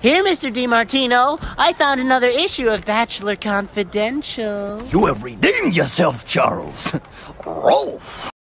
Here, Mr. DiMartino, I found another issue of Bachelor Confidential. You have redeemed yourself, Charles. Rolf.